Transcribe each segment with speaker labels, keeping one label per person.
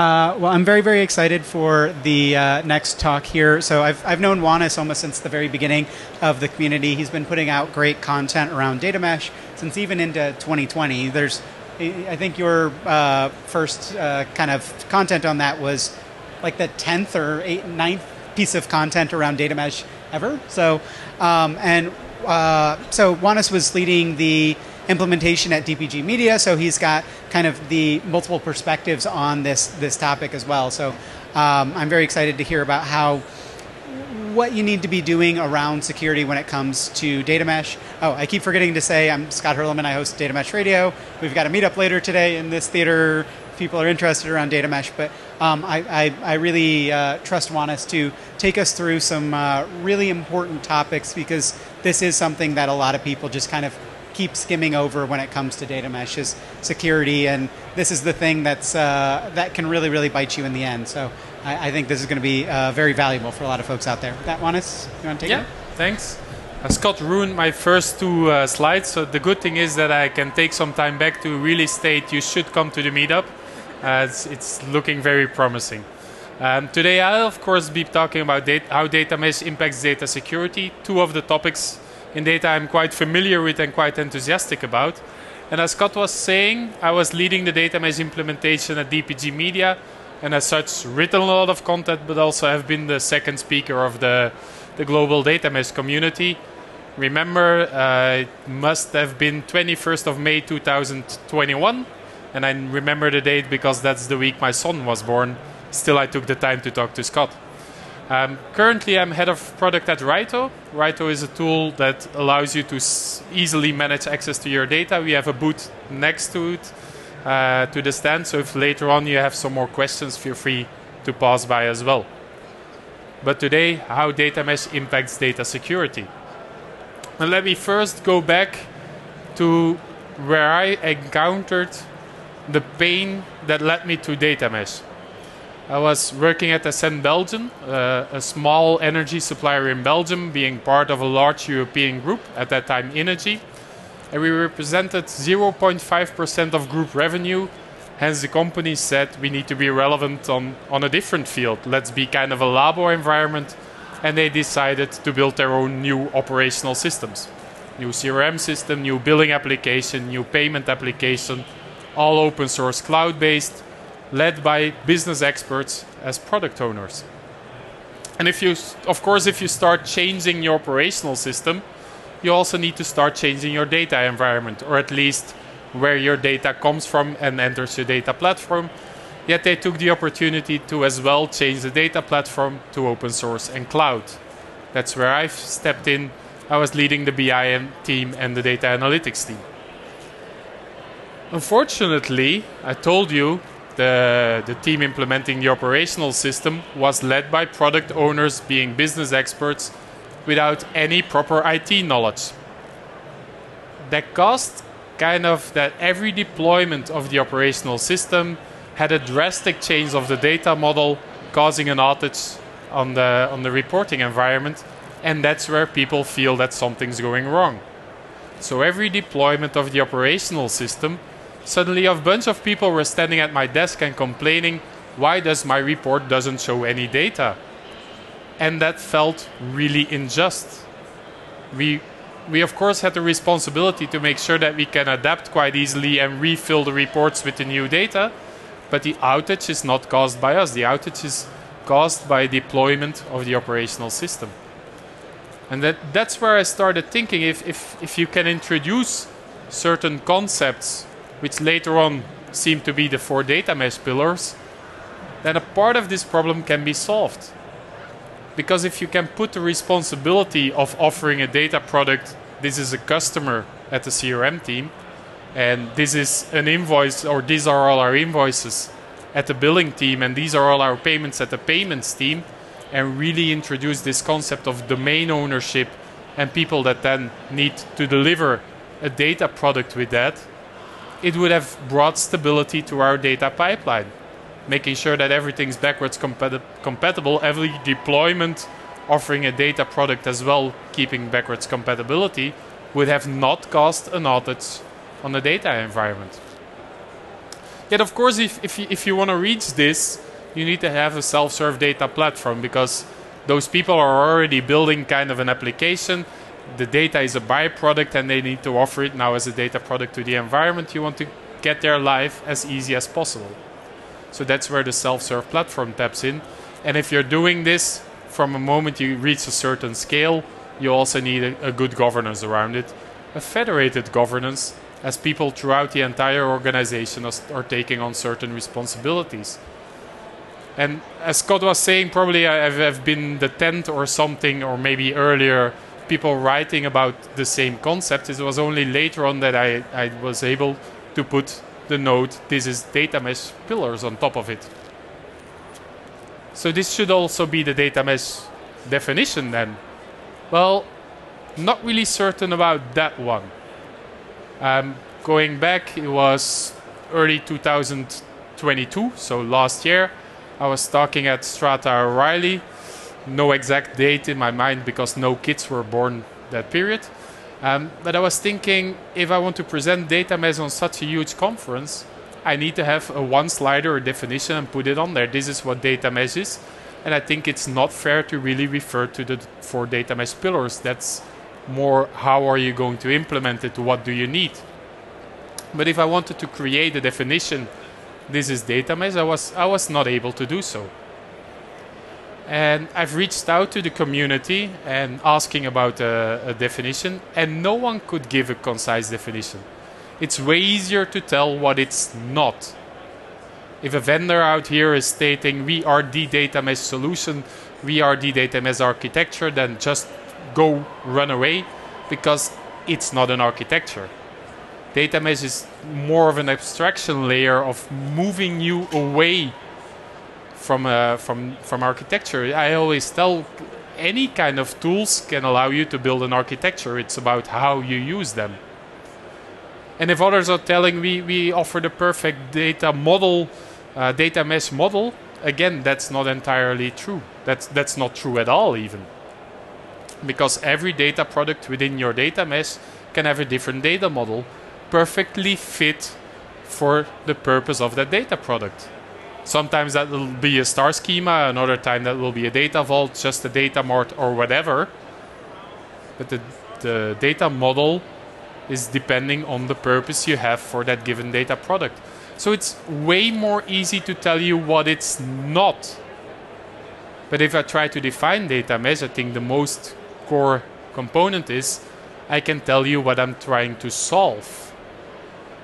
Speaker 1: Uh, well, I'm very, very excited for the uh, next talk here. So I've, I've known Wannes almost since the very beginning of the community. He's been putting out great content around data mesh since even into 2020. There's, I think your uh, first uh, kind of content on that was like the 10th or eighth, ninth piece of content around data mesh ever. So, um, and uh, so Wannes was leading the implementation at DPG Media, so he's got kind of the multiple perspectives on this this topic as well. So um, I'm very excited to hear about how what you need to be doing around security when it comes to data mesh. Oh, I keep forgetting to say I'm Scott Hirleman. I host Data Mesh Radio. We've got a meetup later today in this theater. People are interested around data mesh, but um, I, I, I, really uh, trust Wannes to take us through some uh, really important topics because this is something that a lot of people just kind of keep skimming over when it comes to data mesh is security, and this is the thing that's uh, that can really really bite you in the end. So I, I think this is going to be uh, very valuable for a lot of folks out there. That one is you want to take
Speaker 2: yeah,
Speaker 1: it?
Speaker 2: thanks. Uh, Scott ruined my first two uh, slides, so the good thing is that I can take some time back to really state you should come to the meetup. It's, it's, looking very promising. Um, today, I'll of course be talking about data, how data mesh impacts data security. Two of the topics in data I'm quite familiar with and quite enthusiastic about. And as Scott was saying, I was leading the data mesh implementation at DPG Media, and as such, written a lot of content, but also have been the second speaker of the, the global data mesh community. Remember, uh, it must have been 21st of May 2021, and I remember the date because that's the week my son was born. Still, I took the time to talk to Scott. Um, currently, I'm head of product at Raito. Raito is a tool that allows you to s- easily manage access to your data. We have a booth next to it, uh, to the stand. So if later on you have some more questions, feel free to pass by as well. But today, how data mesh impacts data security. And let me first go back to where I encountered the pain that led me to data mesh. I was working at Essent Belgium, uh, a small energy supplier in Belgium, being part of a large European group, at that time Innogy. And we represented 0.5% of group revenue. Hence, the company said we need to be relevant on, on a different field. Let's be kind of a labo environment. And they decided to build their own new operational systems new CRM system, new billing application, new payment application, all open source cloud based led by business experts as product owners. And if you, of course, if you start changing your operational system, you also need to start changing your data environment, or at least where your data comes from and enters your data platform. Yet they took the opportunity to as well change the data platform to open source and cloud. That's where I've stepped in. I was leading the BI team and the data analytics team. Unfortunately, I told you the, the team implementing the operational system was led by product owners being business experts without any proper IT knowledge. That caused kind of that every deployment of the operational system had a drastic change of the data model, causing an outage on the, on the reporting environment, and that's where people feel that something's going wrong. So every deployment of the operational system Suddenly a bunch of people were standing at my desk and complaining, why does my report doesn't show any data? And that felt really unjust. We we of course had the responsibility to make sure that we can adapt quite easily and refill the reports with the new data, but the outage is not caused by us. The outage is caused by deployment of the operational system. And that, that's where I started thinking if, if, if you can introduce certain concepts which later on seem to be the four data mesh pillars, then a part of this problem can be solved. Because if you can put the responsibility of offering a data product, this is a customer at the CRM team, and this is an invoice, or these are all our invoices at the billing team, and these are all our payments at the payments team, and really introduce this concept of domain ownership and people that then need to deliver a data product with that, it would have brought stability to our data pipeline, making sure that everything's backwards compati- compatible, every deployment offering a data product as well, keeping backwards compatibility, would have not caused an outage on the data environment. Yet, of course, if, if you, if you want to reach this, you need to have a self-serve data platform because those people are already building kind of an application. The data is a byproduct and they need to offer it now as a data product to the environment. You want to get their life as easy as possible. So that's where the self-serve platform taps in. And if you're doing this from a moment you reach a certain scale, you also need a, a good governance around it. A federated governance as people throughout the entire organization are, are taking on certain responsibilities. And as Scott was saying, probably I have been the 10th or something, or maybe earlier, people writing about the same concept. It was only later on that I, I was able to put the note, this is data mesh pillars on top of it. So this should also be the data mesh definition then. Well, not really certain about that one. Um, going back, it was early 2022, so last year. I was talking at Strata O'Reilly. No exact date in my mind because no kids were born that period. Um, but I was thinking if I want to present data mesh on such a huge conference, I need to have a one slider or definition and put it on there. This is what data mesh is. And I think it's not fair to really refer to the four data mesh pillars. That's more how are you going to implement it, what do you need. But if I wanted to create a definition, this is data mesh, I was, I was not able to do so. And I've reached out to the community and asking about a, a, definition, and no one could give a concise definition. It's way easier to tell what it's not. If a vendor out here is stating we are the data mesh solution, we are the data mesh architecture, then just go run away because it's not an architecture. Data mesh is more of an abstraction layer of moving you away from uh, from from architecture. I always tell any kind of tools can allow you to build an architecture. It's about how you use them. And if others are telling me we offer the perfect data model, uh, data mesh model, again, that's not entirely true. That's that's not true at all, even. Because every data product within your data mesh can have a different data model, perfectly fit for the purpose of that data product. Sometimes that will be a star schema, another time that will be a data vault, just a data mart or whatever. But the, the data model is depending on the purpose you have for that given data product. So it's way more easy to tell you what it's not. But if I try to define data mesh, I think the most core component is I can tell you what I'm trying to solve.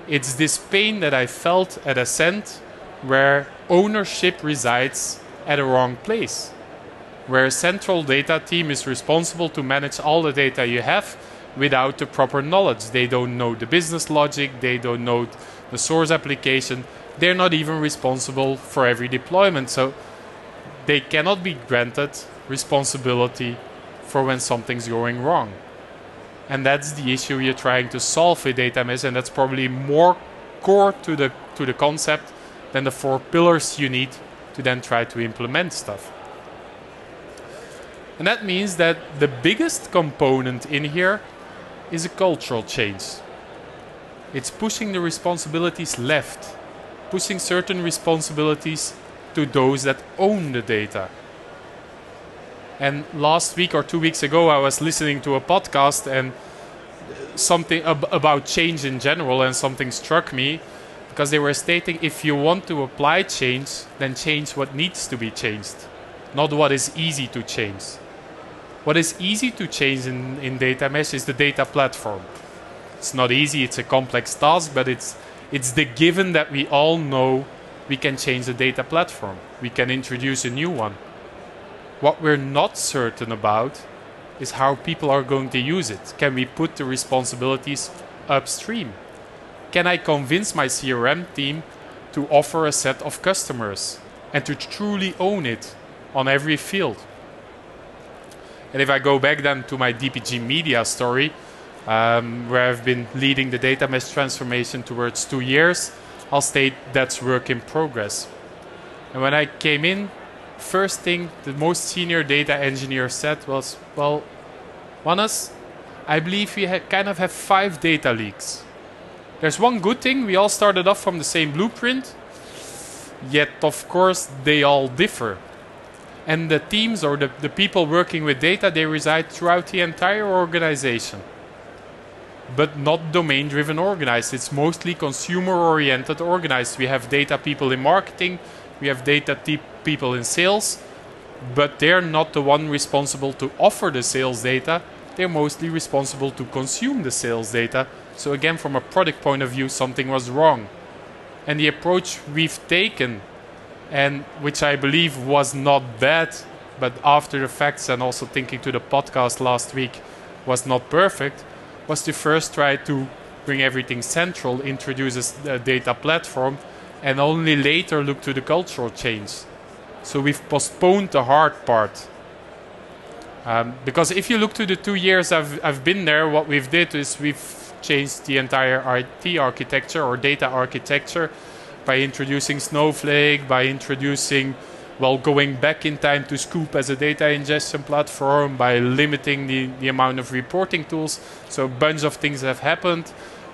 Speaker 2: It's this pain that I felt at Essent where ownership resides at a wrong place. Where a central data team is responsible to manage all the data you have without the proper knowledge. They don't know the business logic, they don't know the source application, they're not even responsible for every deployment. So they cannot be granted responsibility for when something's going wrong. And that's the issue you're trying to solve with data mesh, and that's probably more core to the to the concept than the four pillars you need to then try to implement stuff. And that means that the biggest component in here is a cultural change. It's pushing the responsibilities left, pushing certain responsibilities to those that own the data. And last week or two weeks ago, I was listening to a podcast and something ab- about change in general, and something struck me because they were stating if you want to apply change, then change what needs to be changed, not what is easy to change. What is easy to change in, in data mesh is the data platform. It's not easy, it's a complex task, but it's it's the given that we all know we can change the data platform. We can introduce a new one. What we're not certain about is how people are going to use it. Can we put the responsibilities upstream? Can I convince my CRM team to offer a set of customers and to truly own it on every field? And if I go back then to my DPG media story, um, where I've been leading the data mesh transformation towards two years, I'll state that's work in progress. And when I came in, first thing the most senior data engineer said was, well, Wannes, I believe we kind of have five data lakes. There's one good thing, we all started off from the same blueprint, Yet, of course, they all differ. And the teams or the, the people working with data, they reside throughout the entire organization. But not domain driven organized. It's mostly consumer oriented organized. We have data people in marketing, we have data people in sales, but they're not the one responsible to offer the sales data. They're mostly responsible to consume the sales data. So, again, from a product point of view, something was wrong. And the approach we've taken, and which I believe was not bad, but after the facts and also thinking to the podcast last week was not perfect, was to first try to bring everything central, introduce a data platform, and only later look to the cultural change. So we've postponed the hard part. Um, because if you look to the two years I've, I've been there, what we've did is we've changed the entire IT architecture or data architecture by introducing Snowflake, by introducing, well, going back in time to Sqoop as a data ingestion platform, by limiting the, the amount of reporting tools. So a bunch of things have happened,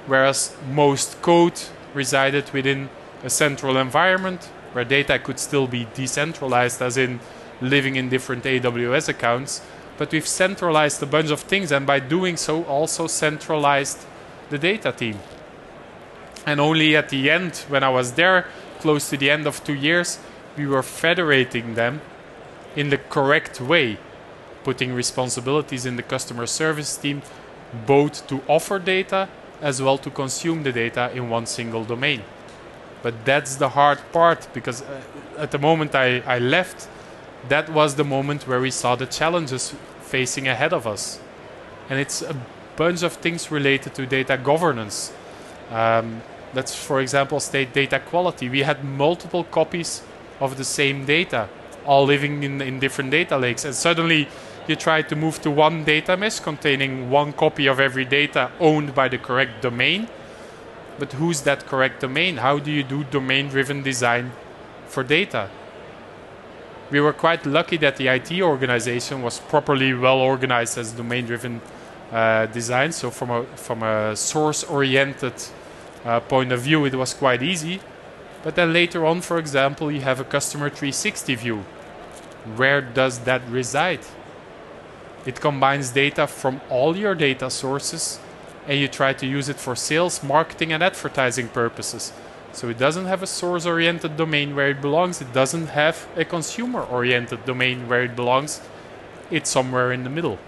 Speaker 2: whereas most code resided within a central environment where data could still be decentralized, as in living in different AWS accounts. But we've centralized a bunch of things, and by doing so, also centralized the data team. And only at the end, when I was there, close to the end of two years, we were federating them in the correct way, putting responsibilities in the customer service team, both to offer data as well to consume the data in one single domain. But that's the hard part because uh, at the moment I, I left, that was the moment where we saw the challenges facing ahead of us. And it's a bunch of things related to data governance. Um, let's, for example, state data quality. We had multiple copies of the same data, all living in, in different data lakes. And suddenly you try to move to one data mesh containing one copy of every data owned by the correct domain. But who's that correct domain? How do you do domain driven design for data? We were quite lucky that the IT organization was properly well organized as domain driven uh, design. So from a from a source oriented uh, point of view, it was quite easy. But then later on, for example, you have a customer 360 view. Where does that reside? It combines data from all your data sources and you try to use it for sales, marketing, and advertising purposes. So it doesn't have a source oriented domain where it belongs, it doesn't have a consumer oriented domain where it belongs. It's somewhere in the middle.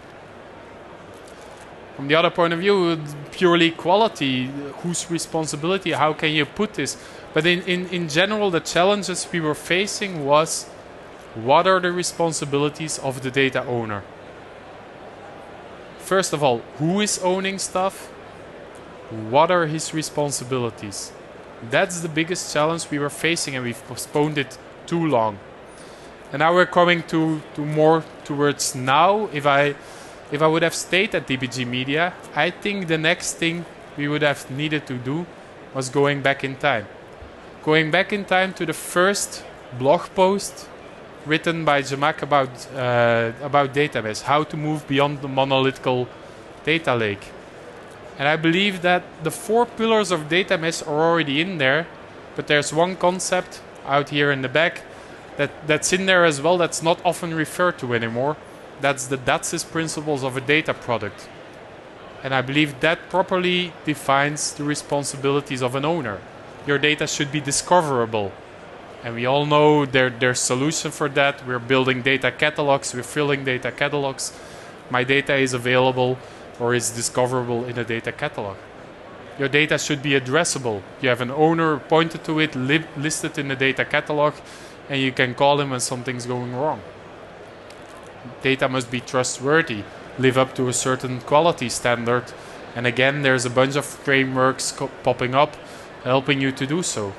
Speaker 2: From the other point of view, purely quality, whose responsibility, how can you put this? But in, in, in general, the challenges we were facing was what are the responsibilities of the data owner? First of all, who is owning stuff? What are his responsibilities? That's the biggest challenge we were facing, and we've postponed it too long. And now we're coming to, to more towards now. If I if I would have stayed at DPG Media, I think the next thing we would have needed to do was going back in time. Going back in time to the first blog post written by Zhamak about uh, about database, how to move beyond the monolithic data lake. And I believe that the four pillars of data mesh are already in there, but there's one concept out here in the back that, that's in there as well that's not often referred to anymore, that's the DATSIS principles of a data product. And I believe that properly defines the responsibilities of an owner. Your data should be discoverable. And we all know there, there's solution for that. We're building data catalogs, we're filling data catalogs. My data is available or is discoverable in a data catalog. Your data should be addressable. You have an owner pointed to it, li- listed in the data catalog, and you can call him when something's going wrong data must be trustworthy, live up to a certain quality standard. And again, there's a bunch of frameworks co- popping up helping you to do so.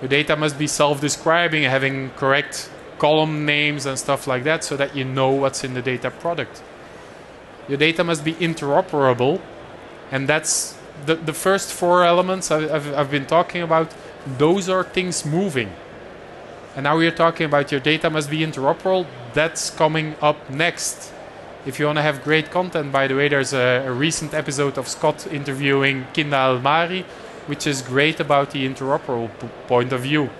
Speaker 2: Your data must be self describing, having correct column names and stuff like that so that you know what's in the data product. Your data must be interoperable, and that's the, the first four elements I've, I've, I've been talking about. Those are things moving. And now we're talking about your data must be interoperable. That's coming up next. If you want to have great content, by the way, there's a, a recent episode of Scott interviewing Kinda El Maarry, which is great about the interoperable point of view.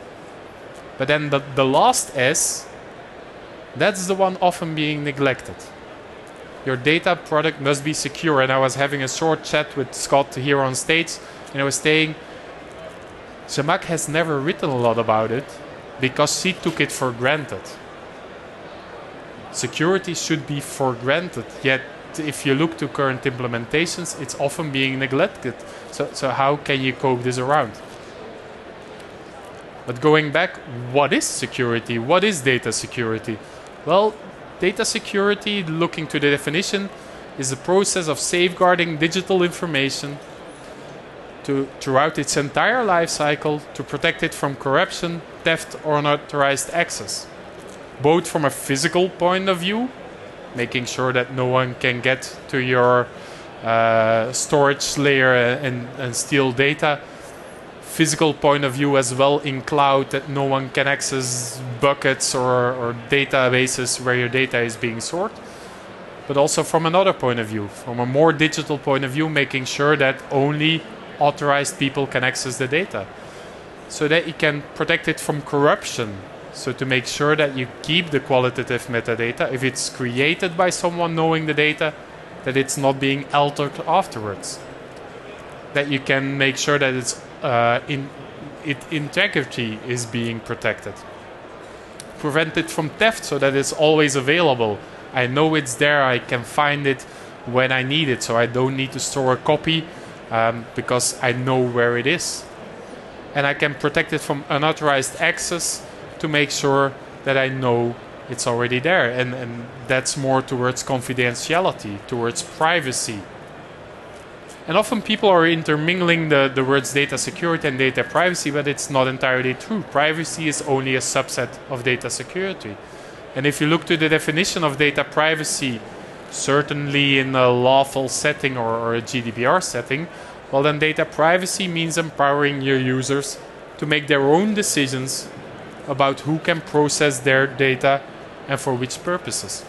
Speaker 2: But then the, the last S, that's the one often being neglected. Your data product must be secure. And I was having a short chat with Scott here on stage, and I was saying, Zhamak has never written a lot about it because he took it for granted. Security should be for granted, yet if you look to current implementations, it's often being neglected. So, so how can you cope this around? But going back, what is security? What is data security? Well, data security, looking to the definition, is the process of safeguarding digital information to, throughout its entire life cycle to protect it from corruption, theft, or unauthorized access. Both from a physical point of view, making sure that no one can get to your uh, storage layer and, and steal data, physical point of view as well in cloud that no one can access buckets or, or databases where your data is being stored. But also from another point of view from a more digital point of view making sure that only authorized people can access the data. So that you can protect it from corruption so to make sure that you keep the qualitative metadata if it's created by someone knowing the data that it's not being altered afterwards that you can make sure that it's uh, in, it integrity is being protected. Prevent it from theft so that it's always available. I know it's there, I can find it when I need it, so I don't need to store a copy um, because I know where it is. And I can protect it from unauthorized access to make sure that I know it's already there. And, and that's more towards confidentiality, towards privacy. And often people are intermingling the, the words data security and data privacy, but it's not entirely true. Privacy is only a subset of data security. And if you look to the definition of data privacy, certainly in a lawful setting or, or a GDPR setting, well, then data privacy means empowering your users to make their own decisions about who can process their data and for which purposes.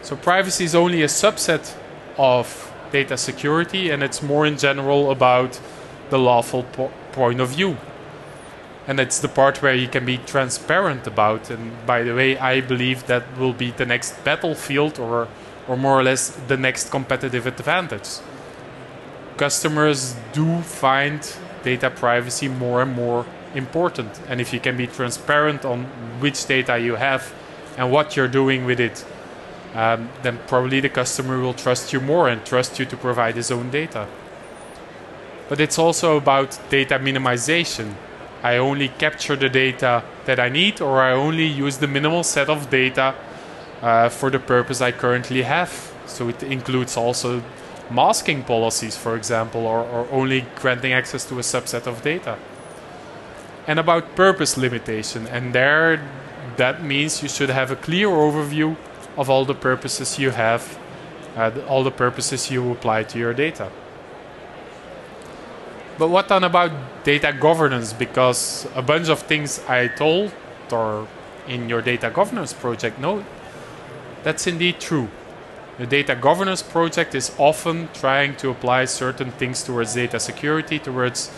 Speaker 2: So, privacy is only a subset of data security, and it's more in general about the lawful po- point of view. And it's the part where you can be transparent about. And by the way, I believe that will be the next battlefield, or, or more or less the next competitive advantage. Customers do find data privacy more and more important. And if you can be transparent on which data you have and what you're doing with it, um, then probably the customer will trust you more and trust you to provide his own data. But it's also about data minimization. I only capture the data that I need, or I only use the minimal set of data uh, for the purpose I currently have. So it includes also masking policies, for example, or, or only granting access to a subset of data. And about purpose limitation, and there that means you should have a clear overview of all the purposes you have, uh, all the purposes you apply to your data. But what then about data governance? Because a bunch of things I told or in your data governance project, no, that's indeed true. The data governance project is often trying to apply certain things towards data security, towards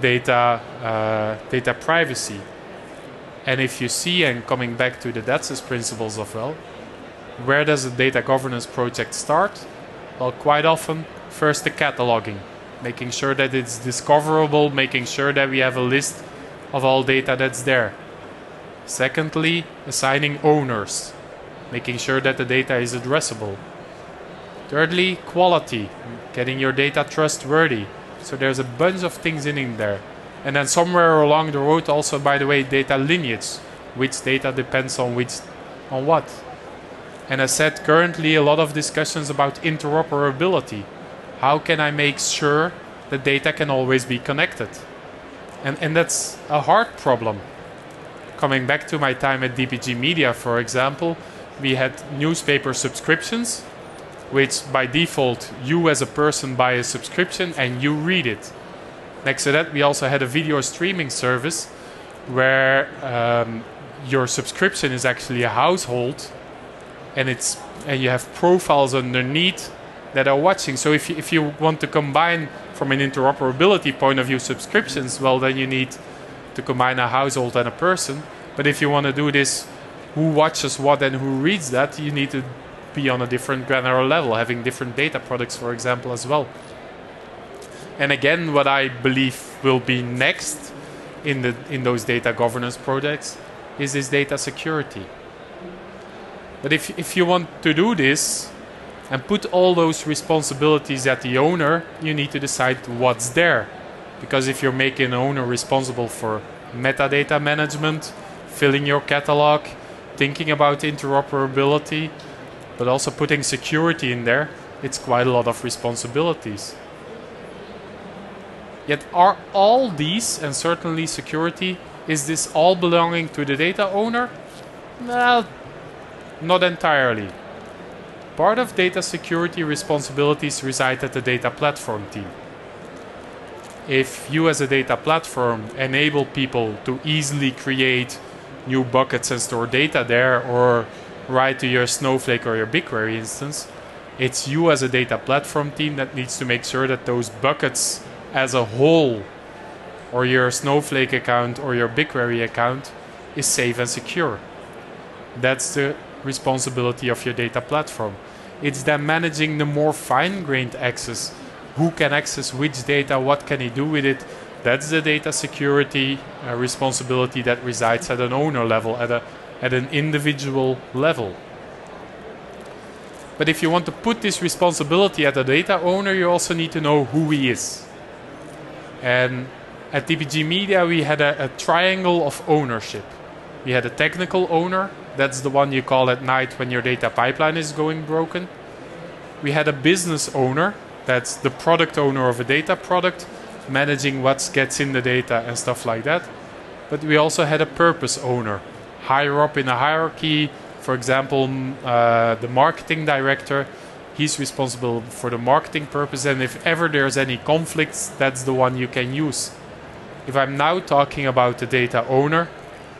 Speaker 2: data uh, data privacy. And if you see, and coming back to the DATSIS principles of well, where does a data governance project start? Well, quite often, first the cataloging, making sure that it's discoverable, making sure that we have a list of all data that's there. Secondly, assigning owners, making sure that the data is addressable. Thirdly, quality, getting your data trustworthy. So there's a bunch of things in in there. And then somewhere along the road also by the way data lineage, which data depends on which on what. And I said currently a lot of discussions about interoperability. How can I make sure that data can always be connected? And, and that's a hard problem. Coming back to my time at DPG Media, for example, we had newspaper subscriptions, which by default you as a person buy a subscription and you read it. Next to that, we also had a video streaming service where um, your subscription is actually a household and it's and you have profiles underneath that are watching. So if you, if you want to combine from an interoperability point of view subscriptions, well then you need to combine a household and a person. But if you want to do this, who watches what and who reads that, you need to be on a different granular level, having different data products, for example, as well. And again, what I believe will be next in the in those data governance projects is this data security. But if if you want to do this and put all those responsibilities at the owner, you need to decide what's there. Because if you're making an owner responsible for metadata management, filling your catalog, thinking about interoperability, but also putting security in there, it's quite a lot of responsibilities. Yet are all these, and certainly security, is this all belonging to the data owner? Well, not entirely. Part of data security responsibilities reside at the data platform team. If you as a data platform enable people to easily create new buckets and store data there or write to your Snowflake or your BigQuery instance, it's you as a data platform team that needs to make sure that those buckets as a whole, or your Snowflake account or your BigQuery account, is safe and secure. That's the responsibility of your data platform. It's then managing the more fine grained access. Who can access which data? What can he do with it? That's the data security uh, responsibility that resides at an owner level, at, a, at an individual level. But if you want to put this responsibility at the data owner, you also need to know who he is. And at DPG Media, we had a, a triangle of ownership. We had a technical owner, that's the one you call at night when your data pipeline is going broken. We had a business owner, that's the product owner of a data product, managing what gets in the data and stuff like that. But we also had a purpose owner, higher up in a hierarchy. For example, uh, the marketing director he's responsible for the marketing purpose. And if ever there's any conflicts that's the one you can use. If i'm now talking about the data owner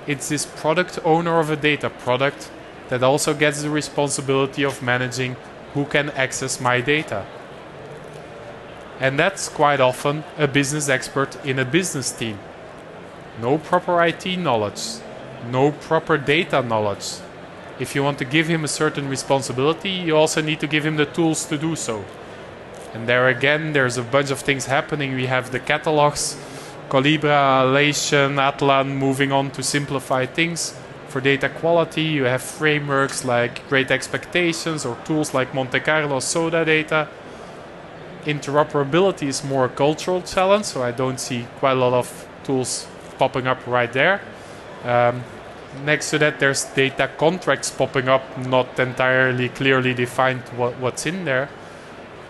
Speaker 2: it's this product owner of a data product that also gets the responsibility of managing who can access my data. And that's quite often a business expert in a business team. No proper it knowledge no proper data knowledge if you want to give him a certain responsibility, you also need to give him the tools to do so. And there again, there's a bunch of things happening. We have the catalogs, Collibra, Alation, Atlan moving on to simplify things. For data quality, you have frameworks like Great Expectations or tools like Monte Carlo, Soda Data. Interoperability is more a cultural challenge, so I don't see quite a lot of tools popping up right there. Um, next to that, there's data contracts popping up, not entirely clearly defined what, what's in there.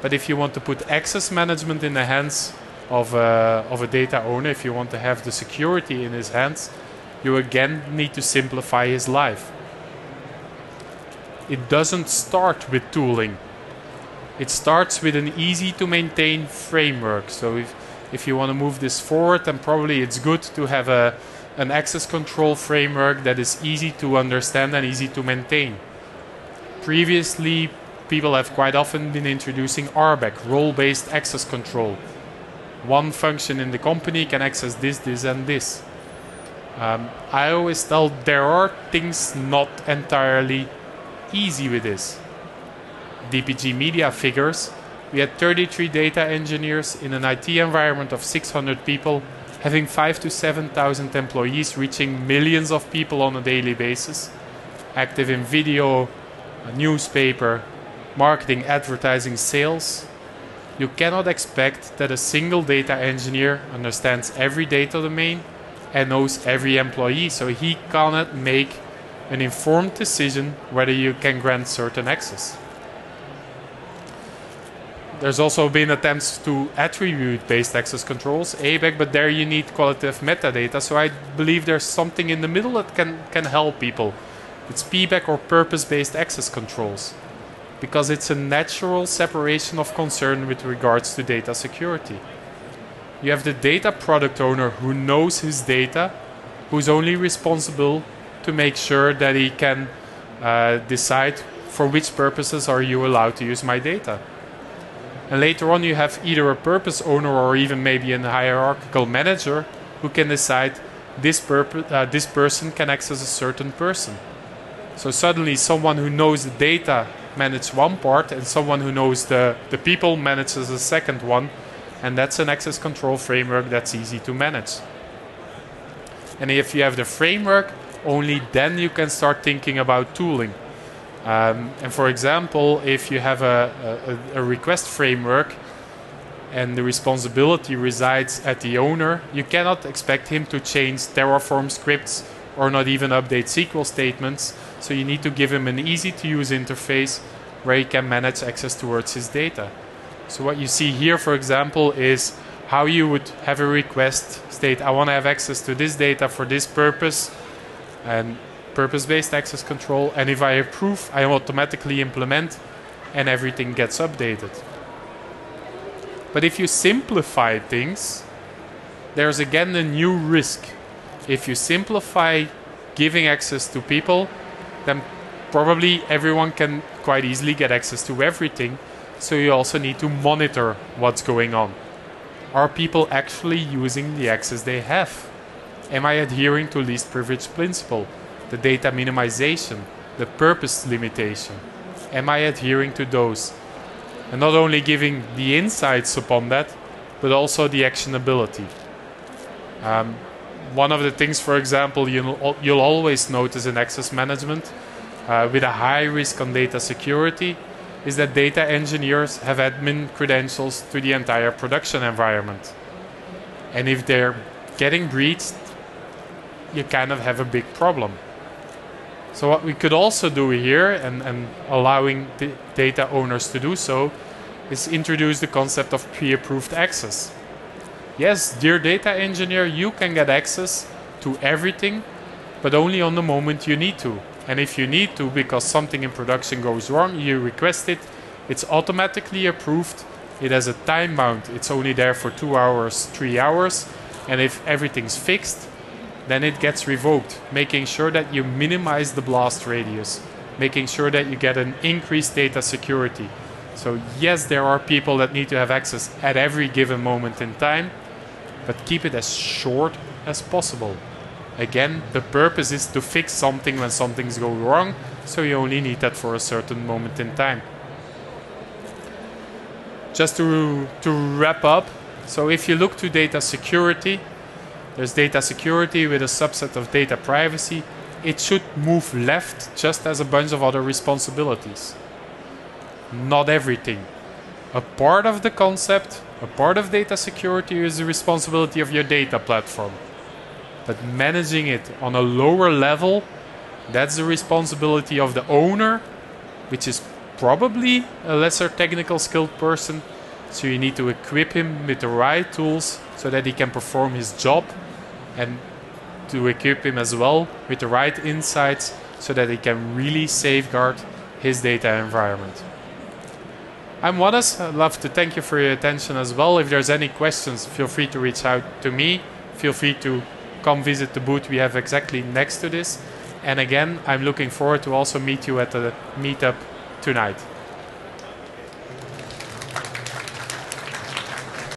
Speaker 2: But if you want to put access management in the hands of a, of a data owner, if you want to have the security in his hands, you again need to simplify his life. It doesn't start with tooling. It starts with an easy to maintain framework. So if, if you want to move this forward, then probably it's good to have a, an access control framework that is easy to understand and easy to maintain. Previously, people have quite often been introducing RBAC, role based access control. One function in the company can access this, this, and this. Um, I always tell there are things not entirely easy with this. DPG Media figures we had 33 data engineers in an IT environment of 600 people having five to 7,000 employees, reaching millions of people on a daily basis, active in video, newspaper, marketing, advertising, sales. You cannot expect that a single data engineer understands every data domain and knows every employee, so he cannot make an informed decision whether you can grant certain access. There's also been attempts to attribute-based access controls, ABAC, but there you need qualitative metadata. So I believe there's something in the middle that can, can help people. It's PBAC or purpose-based access controls, because it's a natural separation of concern with regards to data security. You have the data product owner who knows his data, who's only responsible to make sure that he can uh, decide for which purposes are you allowed to use my data. And later on, you have either a purpose owner or even maybe a hierarchical manager who can decide this, uh, this person can access a certain person. So suddenly, someone who knows the data manages one part, and someone who knows the, the people manages the second one, and that's an access control framework that's easy to manage. And if you have the framework, only then you can start thinking about tooling. Um, and for example, if you have a, a, a, request framework and the responsibility resides at the owner, you cannot expect him to change Terraform scripts or not even update SQL statements. So you need to give him an easy to use interface where he can manage access towards his data. So what you see here, for example, is how you would have a request state, I want to have access to this data for this purpose and purpose-based access control. And if I approve, I automatically implement and everything gets updated. But if you simplify things, there's again a new risk. If you simplify giving access to people, then probably everyone can quite easily get access to everything. So you also need to monitor what's going on. Are people actually using the access they have? Am I adhering to least privilege principle, the data minimization, the purpose limitation? Am I adhering to those? And not only giving the insights upon that, but also the actionability. Um, one of the things, for example, you'll, you'll always notice in access management uh, with a high risk on data security is that data engineers have admin credentials to the entire production environment. And if they're getting breached, you kind of have a big problem. So what we could also do here, and, and allowing the data owners to do so, is introduce the concept of pre-approved access. Yes, dear data engineer, you can get access to everything, but only on the moment you need to. And if you need to, because something in production goes wrong, you request it, it's automatically approved. It has a time bound, it's only there for two hours, three hours. And if everything's fixed, then it gets revoked, making sure that you minimize the blast radius, making sure that you get an increased data security. So, yes, there are people that need to have access at every given moment in time, but keep it as short as possible. Again, the purpose is to fix something when something's going wrong, so you only need that for a certain moment in time. Just to, to wrap up, so if you look to data security, there's data security with a subset of data privacy. It should move left just as a bunch of other responsibilities. Not everything. A part of the concept, a part of data security is the responsibility of your data platform but managing it on a lower level, that's the responsibility of the owner, which is probably a lesser technical skilled person. So you need to equip him with the right tools so that he can perform his job and to equip him as well with the right insights so that he can really safeguard his data environment. I'm Wannes. I'd love to thank you for your attention as well. If there's any questions, feel free to reach out to me. Feel free to come visit the booth we have exactly next to this. And again, I'm looking forward to also meet you at the meetup tonight.